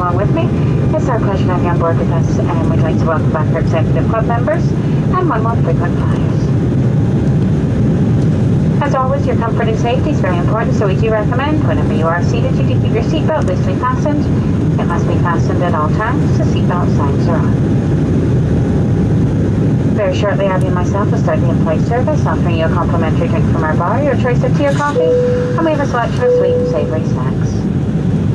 It's our pleasure to have you on board with us, and we'd like to welcome back our executive club members and oneworld frequent flyers. As always, your comfort and safety is very important, so we do recommend whenever you are seated, you do keep your seatbelt loosely fastened. It must be fastened at all times. The seatbelt signs are on. Very shortly, Abby and myself will start the in-flight service, offering you a complimentary drink from our bar, your choice of tea or coffee, and we have a selection of sweet and savoury snacks.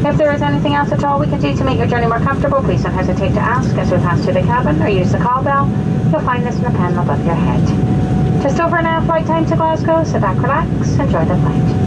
If there is anything else at all we can do to make your journey more comfortable, please don't hesitate to ask as we pass through the cabin or use the call bell. You'll find this in the panel above your head. Just over an hour flight time to Glasgow, sit back, relax, enjoy the flight.